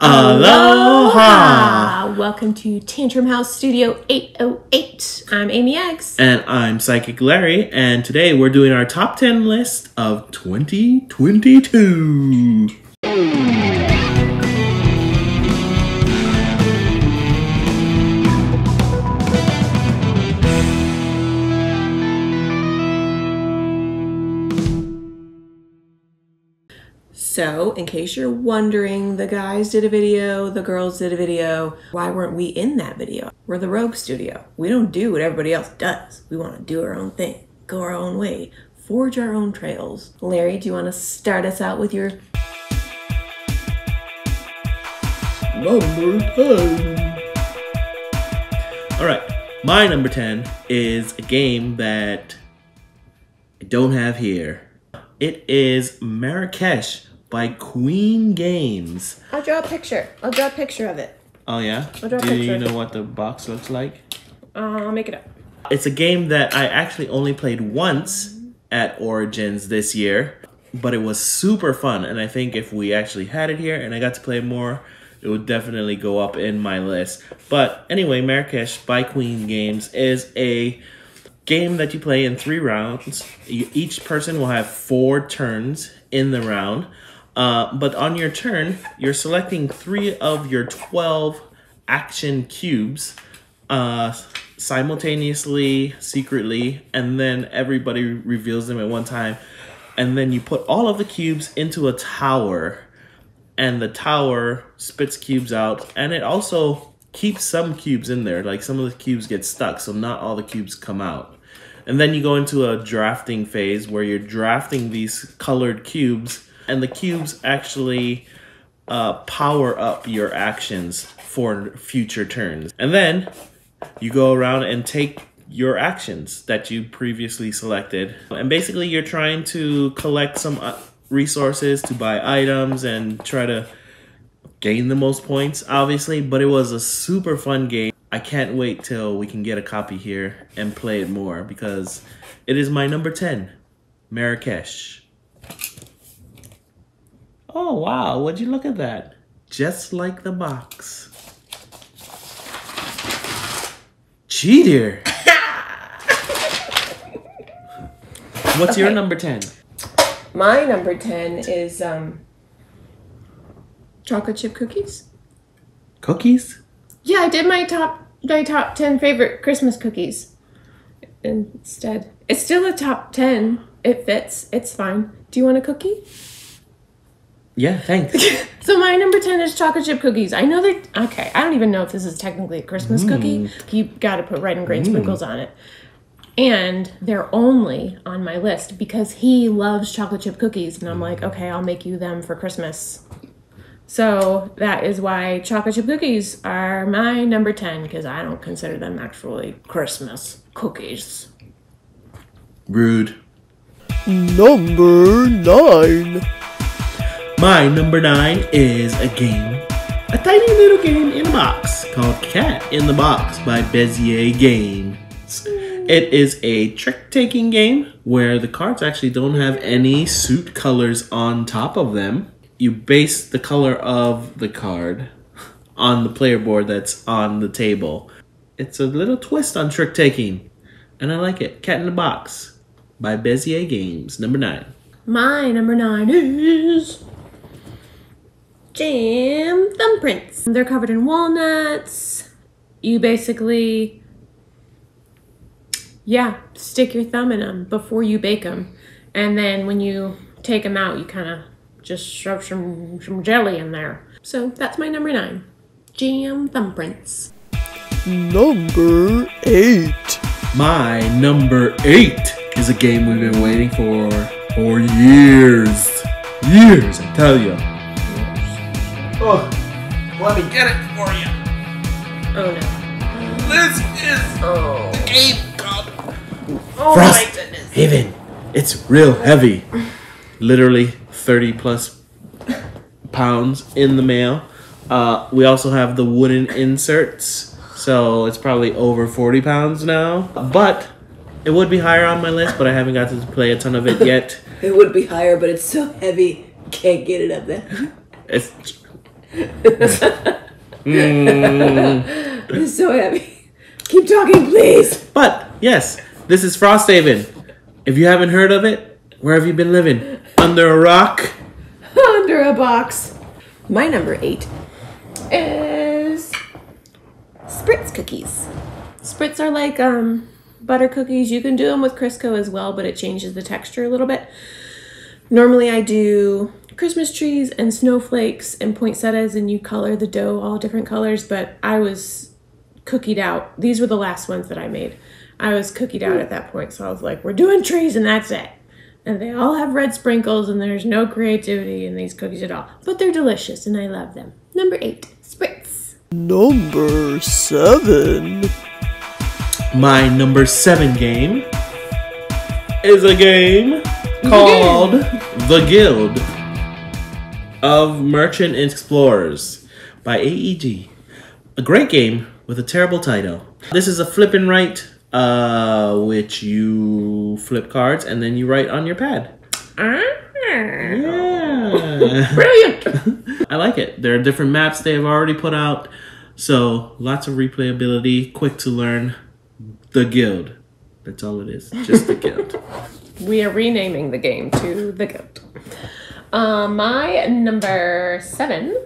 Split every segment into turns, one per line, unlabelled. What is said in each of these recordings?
Aloha!
Welcome to Tantrum House Studio 808. I'm Amy Eggs.
And I'm Psydekick Larry, and today we're doing our top 10 list of 2022.
So, in case you're wondering, the guys did a video, the girls did a video. Why weren't we in that video? We're the Rogue Studio. We don't do what everybody else does. We want to do our own thing, go our own way, forge our own trails. Larry, do you want to start us out with your
Number 10. All right, my number 10 is a game that I don't have here. It is Marrakesh by Queen Games.
I'll draw a picture. I'll draw a picture of it.
Oh, yeah?
I'll draw a
Do you know what the box looks like?
Uh, I'll make it up.
It's a game that I actually only played once at Origins this year, but it was super fun. And I think if we actually had it here and I got to play more, it would definitely go up in my list. But anyway, Marrakesh by Queen Games is a game that you play in three rounds. You, each person will have four turns in the round. Uh, but on your turn, you're selecting three of your 12 action cubes uh, simultaneously, secretly, and then everybody reveals them at one time. And then you put all of the cubes into a tower, and the tower spits cubes out, and it also keeps some cubes in there. Like some of the cubes get stuck, so not all the cubes come out. And then you go into a drafting phase where you're drafting these colored cubes, and the cubes actually uh, power up your actions for future turns. And then you go around and take your actions that you previously selected. And basically, you're trying to collect some uh, resources to buy items and try to gain the most points, obviously. But it was a super fun game. I can't wait till we can get a copy here and play it more because it is my number 10, Marrakesh. Oh, wow. Would you look at that? Just like the box. Cheater. What's your number 10?
My number 10 is um, chocolate chip cookies.
Cookies?
Yeah, I did my top my top 10 favorite Christmas cookies instead. It's still a top 10. It fits. It's fine. Do you want a cookie?
Yeah, thanks.
So my number 10 is chocolate chip cookies. I know they're okay. I don't even know if this is technically a Christmas mm. cookie. You got to put red and green mm. sprinkles on it. And they're only on my list because he loves chocolate chip cookies and I'm like, "Okay, I'll make you them for Christmas." So that is why chocolate chip cookies are my number 10 because I don't consider them actually Christmas cookies.
Rude.
Number nine.
My number nine is a game, a tiny little game in a box called Cat in the Box by Bezier Games. It is a trick taking game where the cards actually don't have any suit colors on top of them. You base the color of the card on the player board that's on the table. It's a little twist on trick taking, and I like it. Cat in the Box by Bezier Games, number nine.
My number nine is jam thumbprints. They're covered in walnuts. You basically, yeah, stick your thumb in them before you bake them, and then when you take them out, you kind of just shove some some jelly in there. So that's my number nine, jam thumbprints.
Number eight.
My number eight is a game we've been waiting for for years. Years, I tell you. Oh, let me get it for you.
Oh no!
This is
Oh,
a game called
oh
Frost
my goodness!
Haven. It's real heavy. Literally 30 plus pounds in the mail. Uh, we also have the wooden inserts, so it's probably over 40 pounds now. But it would be higher on my list, but I haven't got to play a ton of it yet.
It would be higher, but it's so heavy, can't get it up there.
It's
It's so heavy. Keep talking, please.
But yes, this is Frosthaven. If you haven't heard of it, where have you been living? Under a rock?
Under a box. My number eight is Spritz cookies. Spritz are like um, butter cookies. You can do them with Crisco as well, but it changes the texture a little bit. Normally, I do Christmas trees and snowflakes and poinsettias, and you color the dough all different colors. But I was cookied out. These were the last ones that I made. I was cookied out at that point, so I was like, "We're doing trees, and that's it." And they all have red sprinkles, and there's no creativity in these cookies at all. But they're delicious, and I love them. Number eight, Spritz.
Number seven.
My number seven game is a game called The Guild of Merchant Explorers by AEG. A great game with a terrible title. This is a flip and write, uh, which you flip cards and then you write on your pad.
Ah,
Yeah.
brilliant.
I like it. There are different maps they have already put out, so lots of replayability, quick to learn. The Guild. That's all it is. Just the Guild.
we are renaming the game to the Guild. Uh, my number seven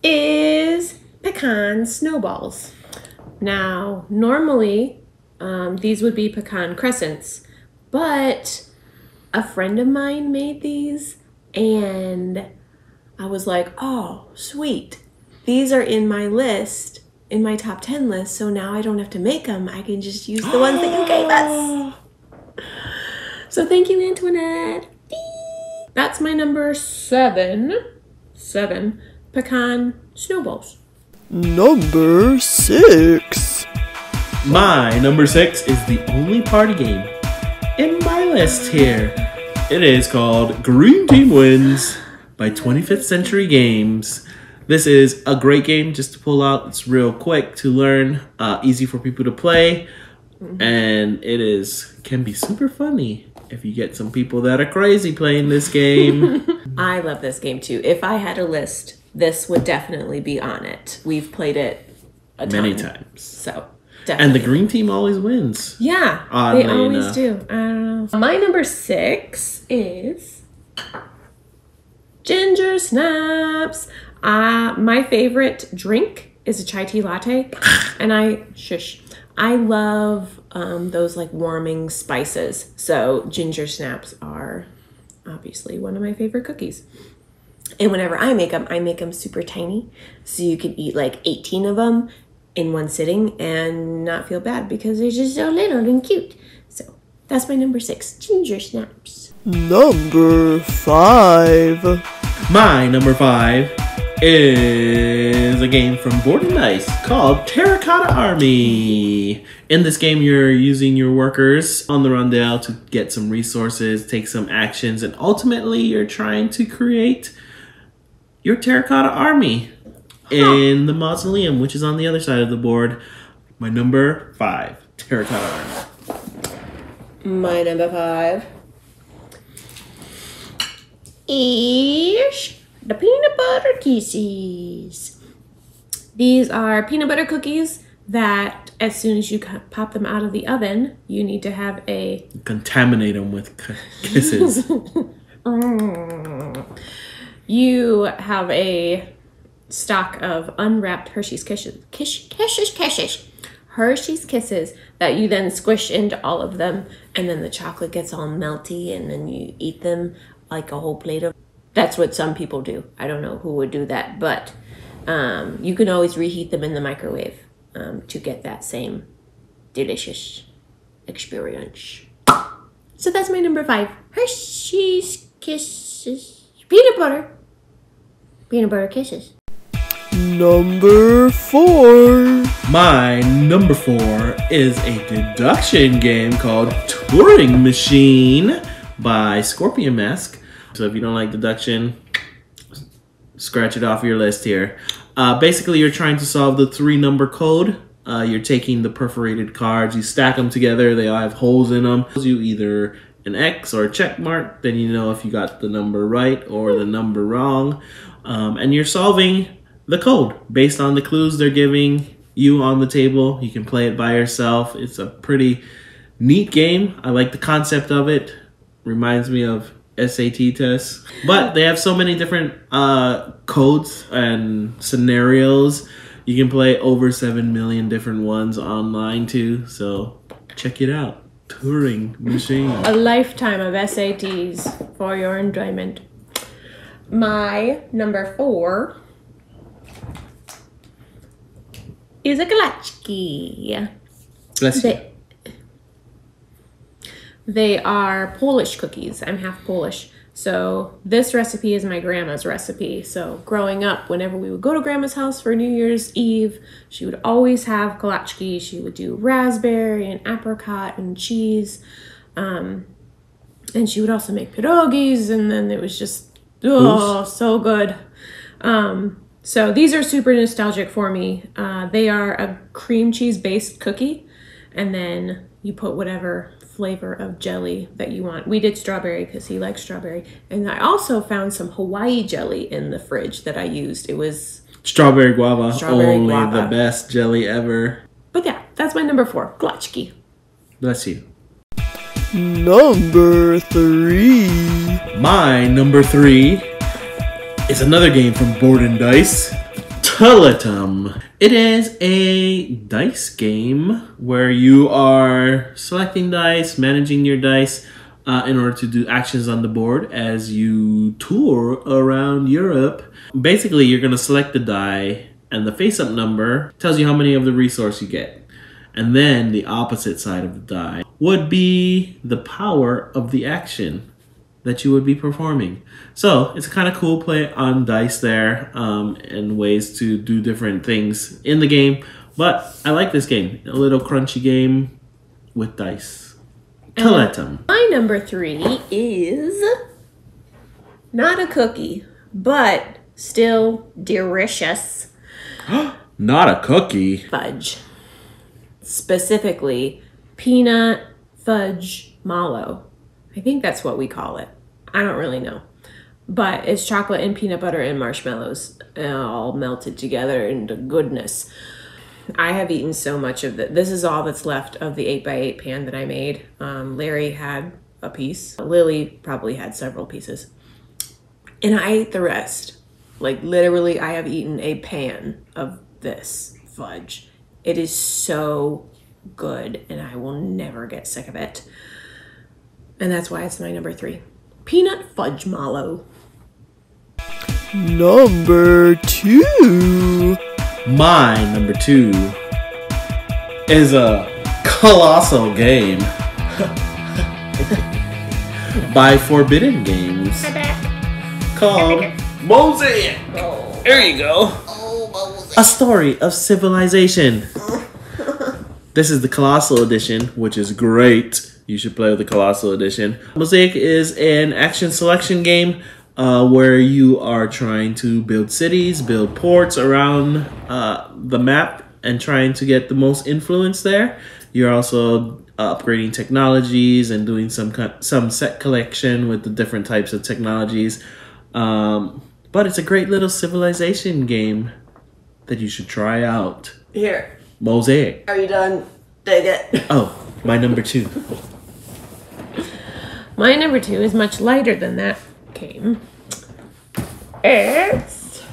is pecan snowballs. Now, normally, um, these would be pecan crescents, but a friend of mine made these, and I was like, oh, sweet. These are in my list, in my top 10 list, so now I don't have to make them. I can just use the ones that you gave us. So thank you, Antoinette. That's my number seven. Seven. Pecan snowballs.
Number six.
My number six is the only party game in my list here. It is called Green Team Wins by 25th Century Games. This is a great game just to pull out. It's real quick to learn, uh, easy for people to play, and it is can be super funny if you get some people that are crazy playing this game.
I love this game too. If I had a list, this would definitely be on it. We've played it a
Many
ton,
times.
So
And the green team always wins.
Yeah,
Oddly
they always
enough.
do. I don't know. My number six is ginger snaps. Uh, my favorite drink is a chai tea latte, and I shush. I love um, those like warming spices. So ginger snaps are obviously one of my favorite cookies. And whenever I make them, I make them super tiny, so you can eat like 18 of them in one sitting and not feel bad because they're just so little and cute. So that's my number six, ginger snaps.
Number five.
My number five is a game from Board and Dice called Terracotta Army. In this game, you're using your workers on the rondel to get some resources, take some actions, and ultimately, you're trying to create your terracotta army in the mausoleum, which is on the other side of the board. My number five, terracotta army.
My number five is the peanut butter kisses. These are peanut butter cookies that, as soon as you pop them out of the oven, you need to have a
Contaminate them with kisses.
you have a stock of unwrapped Hershey's Kisses, kish, kisses, kisses, Hershey's Kisses that you then squish into all of them, and then the chocolate gets all melty, and then you eat them like a whole plate of. That's what some people do. I don't know who would do that, but um, you can always reheat them in the microwave um, to get that same delicious experience. So that's my number five. Hershey's Kisses. Peanut butter. Peanut butter kisses.
Number four.
My number four is a deduction game called Turing Machine by Scorpion Masque. So if you don't like deduction, scratch it off your list here. Uh, basically, you're trying to solve the three number code. Uh, you're taking the perforated cards, you stack them together, they all have holes in them. You either an X or a check mark, then you know if you got the number right or the number wrong. um, and you're solving the code based on the clues they're giving you on the table. You can play it by yourself. It's a pretty neat game. I like the concept of it. Reminds me of SAT tests, but they have so many different uh, codes and scenarios. You can play over seven million different ones online too. So check it out. Turing Machine.
A lifetime of SATs for your enjoyment. My number four is a kolachki.
Bless you.
They, they are Polish cookies. I'm half Polish. So this recipe is my grandma's recipe. So growing up, whenever we would go to grandma's house for New Year's Eve, she would always have kolachki. She would do raspberry and apricot and cheese. Um, and she would also make pierogies and then it was just oh so good. Um, so these are super nostalgic for me. Uh, they are a cream cheese based cookie, and then you put whatever flavor of jelly that you want. We did strawberry because he likes strawberry, and I also found some Hawaii jelly in the fridge that I used. It was,
Strawberry guava.
Strawberry
only
guava.
the best jelly ever.
but yeah, that's my number four, kolachki.
Bless you.
Number three.
My number three is another game from Board and Dice. Tiletum. It is a dice game where you are selecting dice, managing your dice uh, in order to do actions on the board as you tour around Europe. Basically, you're going to select the die, and the face up number tells you how many of the resource you get. And then the opposite side of the die would be the power of the action that you would be performing. So it's a kind of cool play on dice there um, and ways to do different things in the game. But I like this game. A little crunchy game with dice. Tiletum.
My number three is not a cookie, but still delicious.
Not a cookie.
fudge. Specifically, peanut fudge mallow. I think that's what we call it. I don't really know. But it's chocolate and peanut butter and marshmallows uh, all melted together into goodness. I have eaten so much of it. This is all that's left of the 8x8 pan that I made. Um, Larry had a piece, Lily probably had several pieces. And I ate the rest. Like literally, I have eaten a pan of this fudge. It is so good, and I will never get sick of it. And that's why it's my number three peanut fudge mallow.
Number two.
My number two is a colossal game by Forbidden Games called Mosaic. There you go. A story of civilization. This is the Colossal Edition, which is great. You should play with the Colossal Edition. Mosaic is an action selection game uh, where you are trying to build cities, build ports around uh, the map, and trying to get the most influence there. You're also upgrading technologies and doing some some set collection with the different types of technologies. Um, but it's a great little civilization game that you should try out.
Here,
Mosaic.
are you done? Dig it.
Oh, my number two.
My number two is much lighter than that came. It's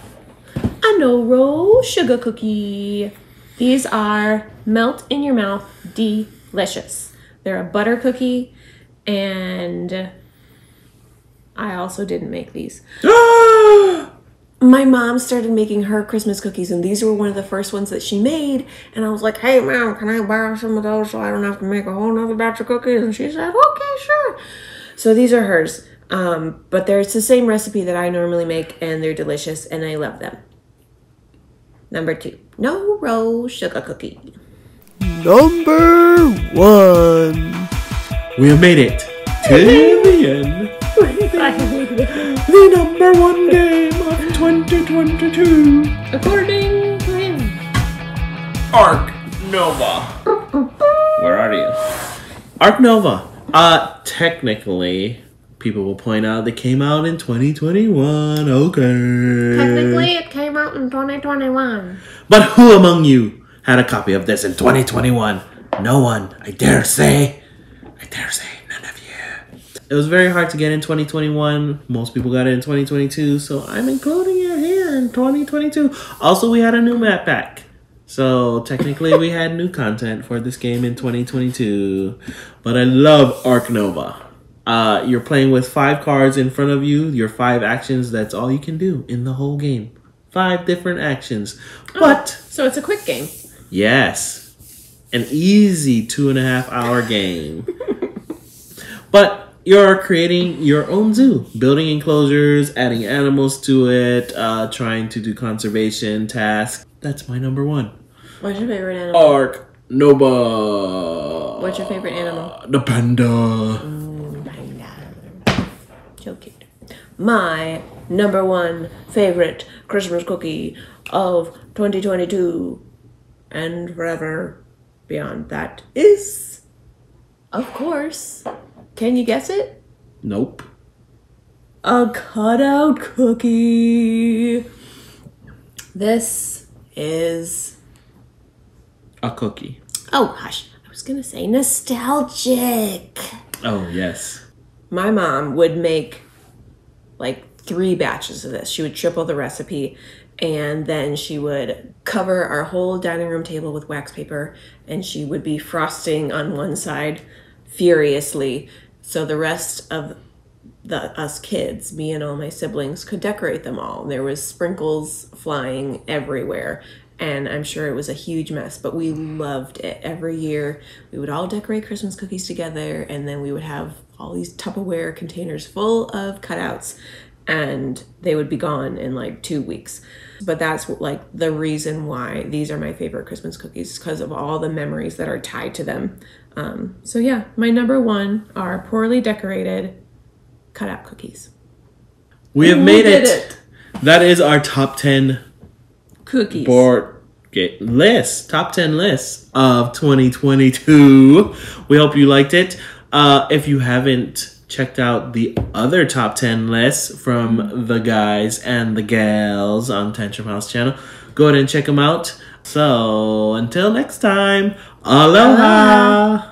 a no roll sugar cookie. These are melt in your mouth delicious. They're a butter cookie, and I also didn't make these. My mom started making her Christmas cookies, and these were one of the first ones that she made. And I was like, "Hey, mom, can I borrow some of those so I don't have to make a whole nother batch of cookies?" And she said, "Okay, sure." So these are hers, um, but they're it's the same recipe that I normally make, and they're delicious, and I love them. Number two, no rose sugar cookie.
Number one.
We have made it to the end. The number one game of 2022.
According to him.
Ark Nova. Where are you? Ark Nova. Uh, technically, People will point out they came out in 2021. Okay.
Technically, it came out in 2021.
But who among you had a copy of this in 2021? No one. I dare say. I dare say none of you. It was very hard to get in 2021. Most people got it in 2022, so I'm including it here in 2022. Also, we had a new map pack. So technically, we had new content for this game in 2022. But I love Ark Nova. Uh, you're playing with five cards in front of you. Your five actions. That's all you can do in the whole game. Five different actions. But
So it's a quick game.
Yes. An easy two and a half hour game. but you're creating your own zoo, building enclosures, adding animals to it, uh, trying to do conservation tasks. That's my number one.
What's your favorite animal?
Ark Nova.
What's your favorite animal?
The panda.
Mm, so cute. My number one favorite Christmas cookie of 2022 and forever beyond that is, of course, can you guess it?
Nope.
A cutout cookie. This is.
A cookie.
Oh, gosh, I was going to say nostalgic.
Oh, yes.
my mom would make like three batches of this. She would triple the recipe and then she would cover our whole dining room table with wax paper and she would be frosting on one side furiously so the rest of the us kids, me and all my siblings could decorate them all. There was sprinkles flying everywhere and I'm sure it was a huge mess, but we loved it. Every year we would all decorate Christmas cookies together and then we would have all these Tupperware containers full of cutouts and they would be gone in like 2 weeks. But that's like the reason why these are my favorite Christmas cookies because of all the memories that are tied to them. Um, so yeah, my number 1 are poorly decorated cutout cookies.
We have
Who
made it.
it?
That is our top 10
Cookies.
board get list top 10 lists of 2022 we hope you liked it uh if you haven't checked out the other top 10 lists from the guys and the gals on tantrum house channel go ahead and check them out so until next time aloha.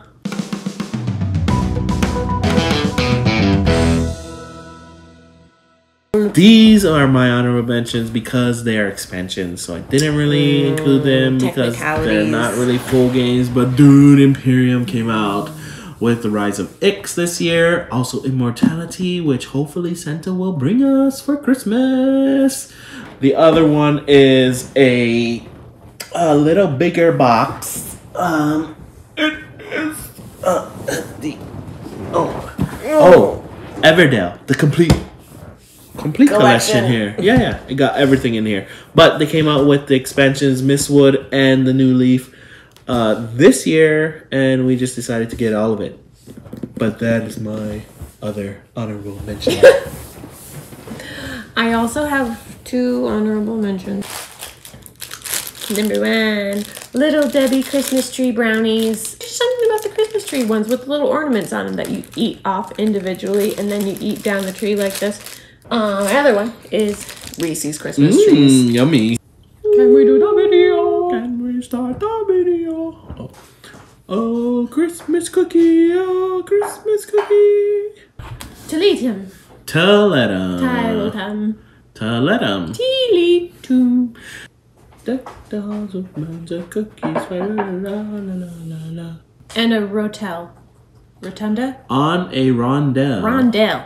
These are my honorable mentions because they are expansions, so I didn't really include them because they're not really full games. But dude, Imperium came out with the Rise of Ix this year, also Immortality, which hopefully Santa will bring us for Christmas. The other one is a a little bigger box. Um, it is uh, the oh oh Everdell, the complete complete collection.
Collection.
here. Yeah, yeah, it got everything in here. But they came out with the expansions Mistwood and the New Leaf uh, this year, and we just decided to get all of it. But that is my other honorable mention.
I also have two honorable mentions. Number one, Little Debbie Christmas tree brownies. There's something about the Christmas tree ones with little ornaments on them that you eat off individually and then you eat down the tree like this. Uh, my other one is Reese's Christmas trees.
Mm, yummy.
Can we do the video?
Can we start the video? Oh. oh, Christmas cookie, oh, Christmas cookie.
Tiletum.
Tiletum.
Tiletum.
Tiletum.
Tiletum.
Deck the halls with mounds of cookies. La, la, la, la, la, la.
And a rotel. Rotunda?
On a rondelle.
Rondelle.